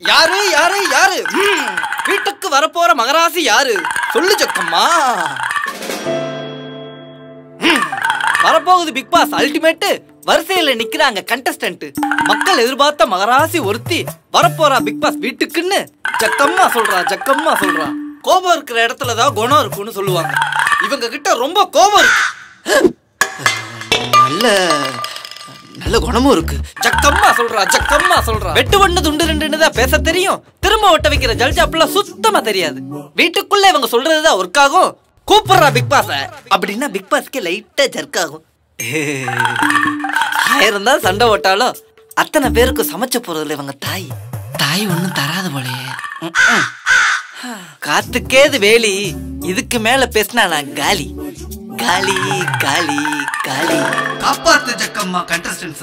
யாரு யாரு யாரு? வீட்டுக்கு வரப்போற மகராசி யாரு? சொல்லு ஜக்கம்மா வரப்போகுது பிக் பாஸ் அல்டிமேட் வரிசையில நிக்கிறாங்க கண்டஸ்டன்ட் மக்கள் எதிர்பார்த்த மகராசி ஒருத்தி வரப்போறா பிக் பாஸ் வீட்டுக்குன்னு. ஜக்கம்மா சொல்றா ஜக்கம்மா சொல்றா. கோபம் இருக்கிற இடத்துல தான் குணம் இருக்கும்னு சொல்லுவாங்க. இவங்க கிட்ட ரொம்ப கோபம் இருக்கு. நல்ல நல்ல குணமும் இருக்கு. ஜக்கம்மா சொல்றா ஜக்கம்மா சொல்றா. வெட்டு ஒண்ணு துண்டு ரெண்டுன்னு பேச தெரியும்? திரும்ப ஒட்ட வைக்கிற ஜல்ஜாப்லாம் சுத்தமா தெரியாது. வீட்டுக்குள்ள இவங்க சொல்றதுதான் ஒர்க் ஆகும்? கூப்பிடுறா பிக் பாஸ அப்படின்னா பிக் பாஸ்க்கு லைட்டா ஜர்க் ஆகும். ஆயிரம் தான் சண்டை ஓட்டாலும் அத்தனை பேருக்கு சமைச்ச போறதுல இவங்க தாய். தாய் ஒண்ணும் தராத போலயே. காத்துக்கேது வேலி இதுக்கு மேல பேசினா நான் காலி. காலி காலி காலி காப்பாத்து ஜக்கம்மா கண்டஸ்டன்ஸ்